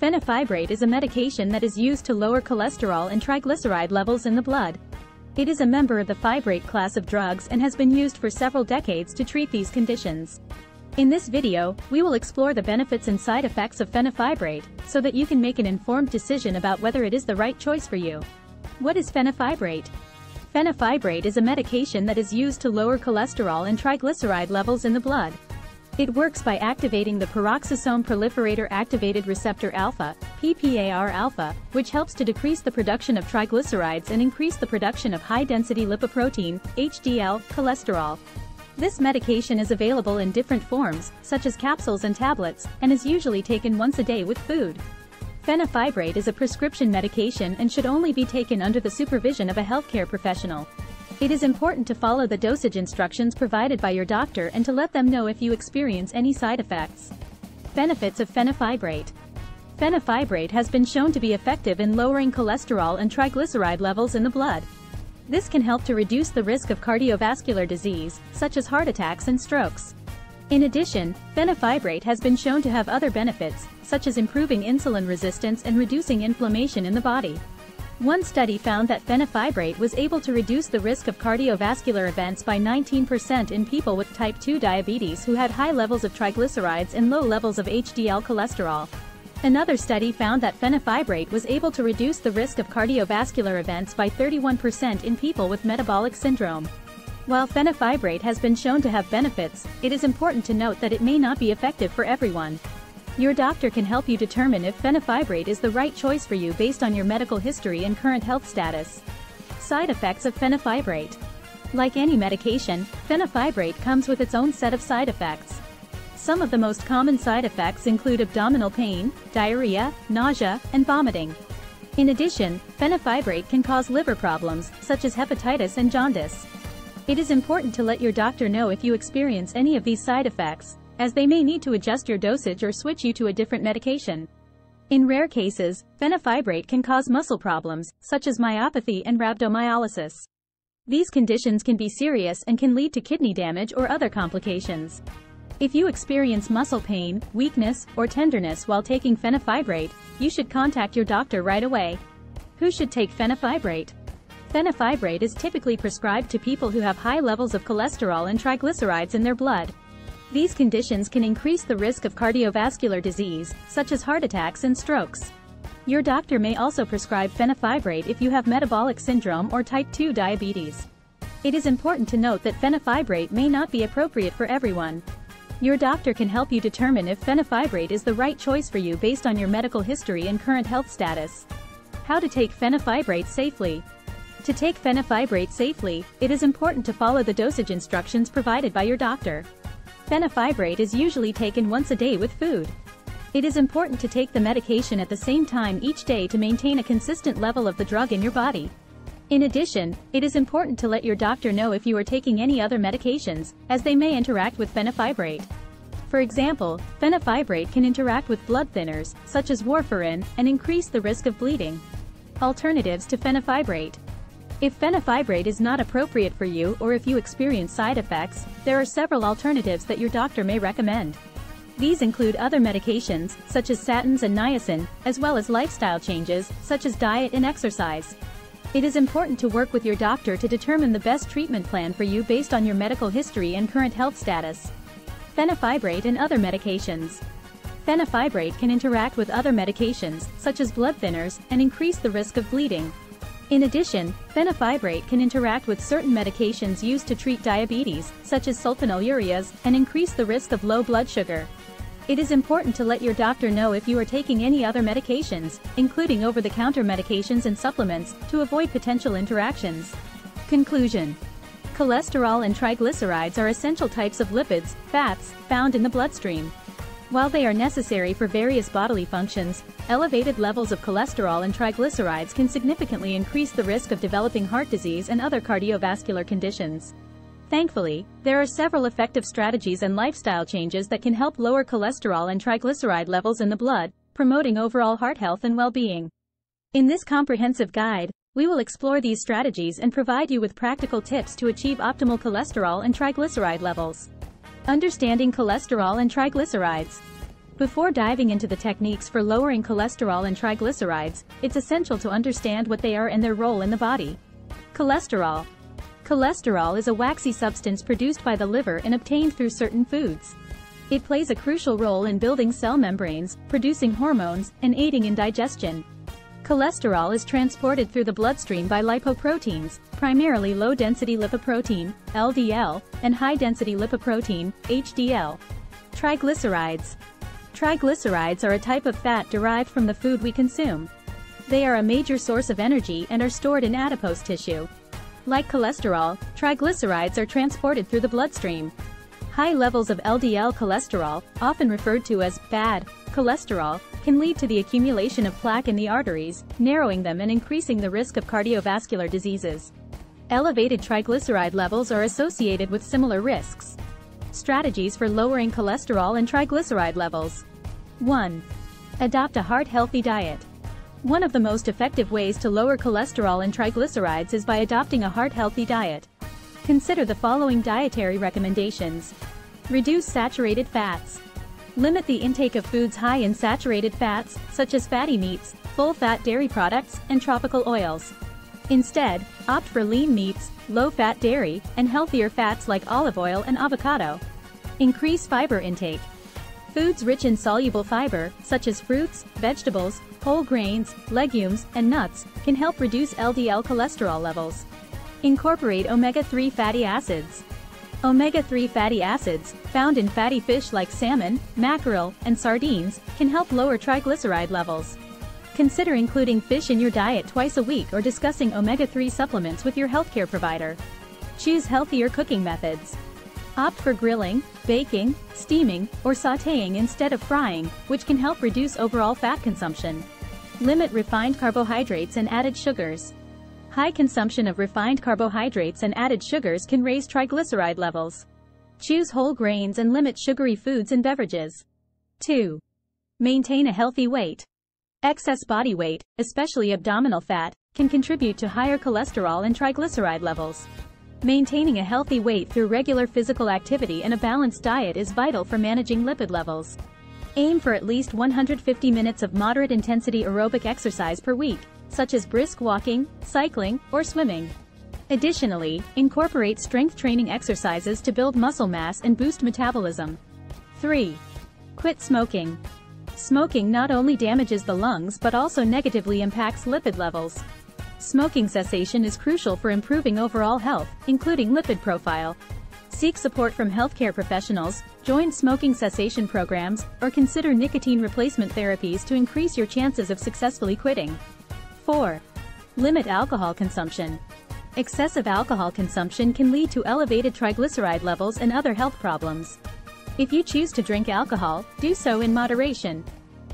Fenofibrate is a medication that is used to lower cholesterol and triglyceride levels in the blood. It is a member of the fibrate class of drugs and has been used for several decades to treat these conditions. In this video, we will explore the benefits and side effects of fenofibrate, so that you can make an informed decision about whether it is the right choice for you. What is fenofibrate? Fenofibrate is a medication that is used to lower cholesterol and triglyceride levels in the blood. It works by activating the peroxisome proliferator activated receptor alpha, PPAR alpha, which helps to decrease the production of triglycerides and increase the production of high-density lipoprotein, HDL, cholesterol. This medication is available in different forms, such as capsules and tablets, and is usually taken once a day with food. Fenofibrate is a prescription medication and should only be taken under the supervision of a healthcare professional. It is important to follow the dosage instructions provided by your doctor and to let them know if you experience any side effects. Benefits of fenofibrate. Fenofibrate has been shown to be effective in lowering cholesterol and triglyceride levels in the blood. This can help to reduce the risk of cardiovascular disease, such as heart attacks and strokes. In addition, fenofibrate has been shown to have other benefits, such as improving insulin resistance and reducing inflammation in the body. One study found that fenofibrate was able to reduce the risk of cardiovascular events by 19% in people with type 2 diabetes who had high levels of triglycerides and low levels of HDL cholesterol. Another study found that fenofibrate was able to reduce the risk of cardiovascular events by 31% in people with metabolic syndrome. While fenofibrate has been shown to have benefits, it is important to note that it may not be effective for everyone. Your doctor can help you determine if fenofibrate is the right choice for you based on your medical history and current health status. Side effects of fenofibrate. Like any medication, fenofibrate comes with its own set of side effects. Some of the most common side effects include abdominal pain, diarrhea, nausea, and vomiting. In addition, fenofibrate can cause liver problems, such as hepatitis and jaundice. It is important to let your doctor know if you experience any of these side effects, as they may need to adjust your dosage or switch you to a different medication. In rare cases, fenofibrate can cause muscle problems, such as myopathy and rhabdomyolysis. These conditions can be serious and can lead to kidney damage or other complications. If you experience muscle pain, weakness, or tenderness while taking fenofibrate, you should contact your doctor right away. Who should take fenofibrate? Fenofibrate is typically prescribed to people who have high levels of cholesterol and triglycerides in their blood, these conditions can increase the risk of cardiovascular disease, such as heart attacks and strokes. Your doctor may also prescribe fenofibrate if you have metabolic syndrome or type 2 diabetes. It is important to note that fenofibrate may not be appropriate for everyone. Your doctor can help you determine if fenofibrate is the right choice for you based on your medical history and current health status. How to take fenofibrate safely. To take fenofibrate safely, it is important to follow the dosage instructions provided by your doctor. Fenofibrate is usually taken once a day with food. It is important to take the medication at the same time each day to maintain a consistent level of the drug in your body. In addition, it is important to let your doctor know if you are taking any other medications, as they may interact with fenofibrate. For example, fenofibrate can interact with blood thinners, such as warfarin, and increase the risk of bleeding. Alternatives to fenofibrate. If fenofibrate is not appropriate for you or if you experience side effects, there are several alternatives that your doctor may recommend. These include other medications, such as statins and niacin, as well as lifestyle changes, such as diet and exercise. It is important to work with your doctor to determine the best treatment plan for you based on your medical history and current health status. Fenofibrate and other medications. Fenofibrate can interact with other medications, such as blood thinners, and increase the risk of bleeding. In addition, fenofibrate can interact with certain medications used to treat diabetes, such as sulfonylureas, and increase the risk of low blood sugar. It is important to let your doctor know if you are taking any other medications, including over-the-counter medications and supplements, to avoid potential interactions. Conclusion. Cholesterol and triglycerides are essential types of lipids, fats, found in the bloodstream. While they are necessary for various bodily functions, elevated levels of cholesterol and triglycerides can significantly increase the risk of developing heart disease and other cardiovascular conditions. Thankfully, there are several effective strategies and lifestyle changes that can help lower cholesterol and triglyceride levels in the blood, promoting overall heart health and well-being. In this comprehensive guide, we will explore these strategies and provide you with practical tips to achieve optimal cholesterol and triglyceride levels. Understanding cholesterol and triglycerides. Before diving into the techniques for lowering cholesterol and triglycerides, it's essential to understand what they are and their role in the body. Cholesterol. Cholesterol is a waxy substance produced by the liver and obtained through certain foods. It plays a crucial role in building cell membranes, producing hormones, and aiding in digestion. Cholesterol is transported through the bloodstream by lipoproteins, primarily low-density lipoprotein, LDL, and high-density lipoprotein, HDL. Triglycerides. Triglycerides are a type of fat derived from the food we consume. They are a major source of energy and are stored in adipose tissue. Like cholesterol, triglycerides are transported through the bloodstream. High levels of LDL cholesterol, often referred to as bad cholesterol, can lead to the accumulation of plaque in the arteries, narrowing them and increasing the risk of cardiovascular diseases. Elevated triglyceride levels are associated with similar risks. Strategies for lowering cholesterol and triglyceride levels. 1. Adopt a heart-healthy diet. One of the most effective ways to lower cholesterol and triglycerides is by adopting a heart-healthy diet. Consider the following dietary recommendations. Reduce saturated fats. Limit the intake of foods high in saturated fats, such as fatty meats, full-fat dairy products, and tropical oils. Instead, opt for lean meats, low-fat dairy, and healthier fats like olive oil and avocado. Increase fiber intake. Foods rich in soluble fiber, such as fruits, vegetables, whole grains, legumes, and nuts, can help reduce LDL cholesterol levels. Incorporate omega-3 fatty acids. Omega-3 fatty acids, found in fatty fish like salmon, mackerel, and sardines, can help lower triglyceride levels. Consider including fish in your diet twice a week or discussing omega-3 supplements with your healthcare provider. Choose healthier cooking methods. Opt for grilling, baking, steaming, or sautéing instead of frying, which can help reduce overall fat consumption. Limit refined carbohydrates and added sugars. High consumption of refined carbohydrates and added sugars can raise triglyceride levels. Choose whole grains and limit sugary foods and beverages. 2. Maintain a healthy weight. Excess body weight, especially abdominal fat, can contribute to higher cholesterol and triglyceride levels. Maintaining a healthy weight through regular physical activity and a balanced diet is vital for managing lipid levels. Aim for at least 150 minutes of moderate intensity aerobic exercise per week, such as brisk walking, cycling, or swimming. Additionally, incorporate strength training exercises to build muscle mass and boost metabolism. 3. Quit smoking. Smoking not only damages the lungs but also negatively impacts lipid levels. Smoking cessation is crucial for improving overall health, including lipid profile. Seek support from healthcare professionals, join smoking cessation programs, or consider nicotine replacement therapies to increase your chances of successfully quitting. 4. Limit alcohol consumption. Excessive alcohol consumption can lead to elevated triglyceride levels and other health problems. If you choose to drink alcohol, do so in moderation.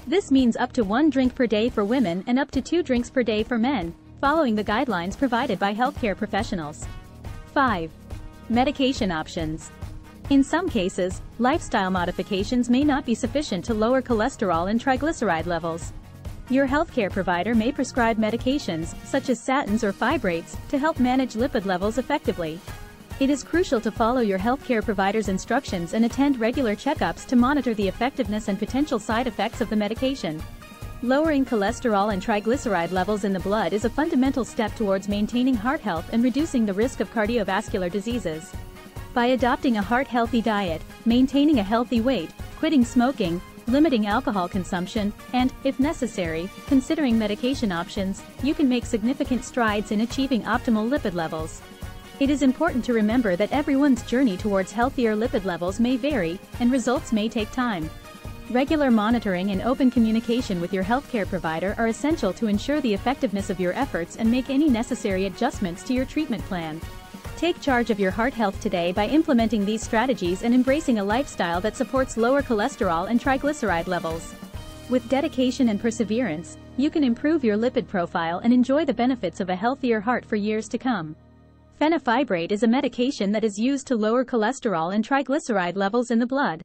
This means up to one drink per day for women and up to two drinks per day for men, following the guidelines provided by healthcare professionals. 5. Medication options. In some cases, lifestyle modifications may not be sufficient to lower cholesterol and triglyceride levels. Your healthcare provider may prescribe medications, such as statins or fibrates, to help manage lipid levels effectively. It is crucial to follow your healthcare provider's instructions and attend regular checkups to monitor the effectiveness and potential side effects of the medication. Lowering cholesterol and triglyceride levels in the blood is a fundamental step towards maintaining heart health and reducing the risk of cardiovascular diseases. By adopting a heart-healthy diet, maintaining a healthy weight, quitting smoking, limiting alcohol consumption, and, if necessary, considering medication options, you can make significant strides in achieving optimal lipid levels. It is important to remember that everyone's journey towards healthier lipid levels may vary, and results may take time. Regular monitoring and open communication with your healthcare provider are essential to ensure the effectiveness of your efforts and make any necessary adjustments to your treatment plan. Take charge of your heart health today by implementing these strategies and embracing a lifestyle that supports lower cholesterol and triglyceride levels. With dedication and perseverance, you can improve your lipid profile and enjoy the benefits of a healthier heart for years to come. Fenofibrate is a medication that is used to lower cholesterol and triglyceride levels in the blood.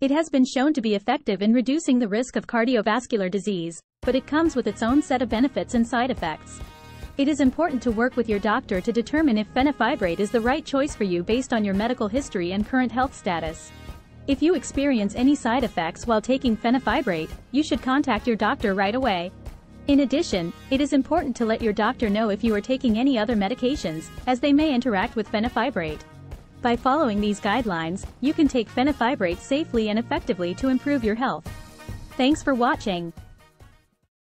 It has been shown to be effective in reducing the risk of cardiovascular disease, but it comes with its own set of benefits and side effects. It is important to work with your doctor to determine if fenofibrate is the right choice for you based on your medical history and current health status. If you experience any side effects while taking fenofibrate, you should contact your doctor right away. In addition, it is important to let your doctor know if you are taking any other medications, as they may interact with fenofibrate. By following these guidelines, you can take fenofibrate safely and effectively to improve your health. Thanks for watching.